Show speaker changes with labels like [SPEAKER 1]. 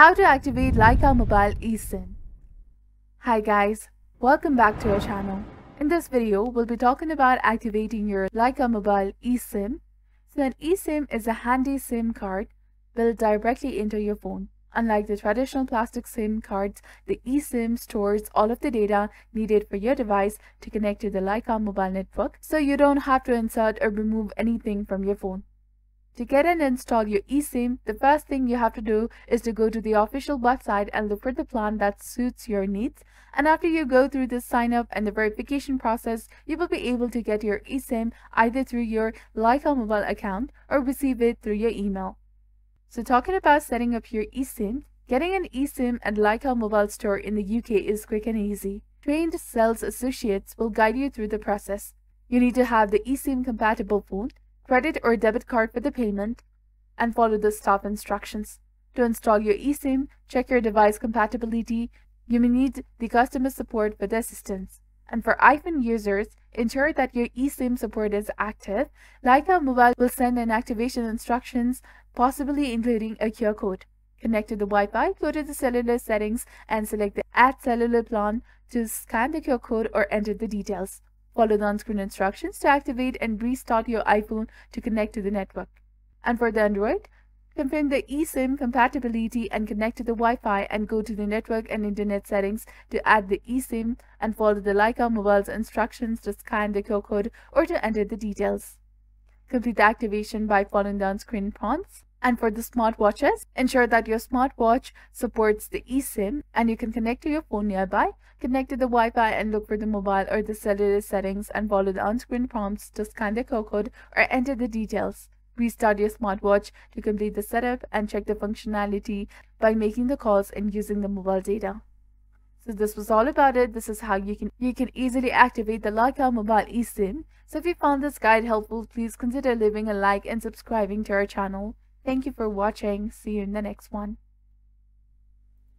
[SPEAKER 1] How to activate Lycamobile eSIM. Hi guys, welcome back to our channel. In this video, we'll be talking about activating your Lycamobile eSIM. So an eSIM is a handy SIM card built directly into your phone. Unlike the traditional plastic SIM cards, the eSIM stores all of the data needed for your device to connect to the Lycamobile network, so you don't have to insert or remove anything from your phone. To get and install your eSIM, the first thing you have to do is to go to the official website and look for the plan that suits your needs. And after you go through the sign up and the verification process, you will be able to get your eSIM either through your Lycamobile account or receive it through your email. So talking about setting up your eSIM, getting an eSIM at Lycamobile store in the UK is quick and easy. Trained sales associates will guide you through the process. You need to have the eSIM compatible phone credit or debit card for the payment, and follow the stop instructions. To install your eSIM, check your device compatibility. You may need the customer support for the assistance. And for iPhone users, ensure that your eSIM support is active. Lycamobile will send an activation instructions, possibly including a QR code. Connect to the Wi-Fi, go to the cellular settings and select the Add Cellular Plan to scan the QR code or enter the details. Follow the on-screen instructions to activate and restart your iPhone to connect to the network. And for the Android, confirm the eSIM compatibility and connect to the Wi-Fi and go to the network and internet settings to add the eSIM and follow the Lycamobile's instructions to scan the QR code or to enter the details. Complete the activation by following the on-screen prompts. And for the smartwatches, ensure that your smartwatch supports the eSIM and you can connect to your phone nearby. Connect to the Wi-Fi and look for the mobile or the cellular settings and follow the on-screen prompts to scan the code or enter the details. Restart your smartwatch to complete the setup and check the functionality by making the calls and using the mobile data. So this was all about it. This is how you can you can easily activate the Lycamobile eSIM. So if you found this guide helpful, please consider leaving a like and subscribing to our channel. Thank you for watching. See you in the next one.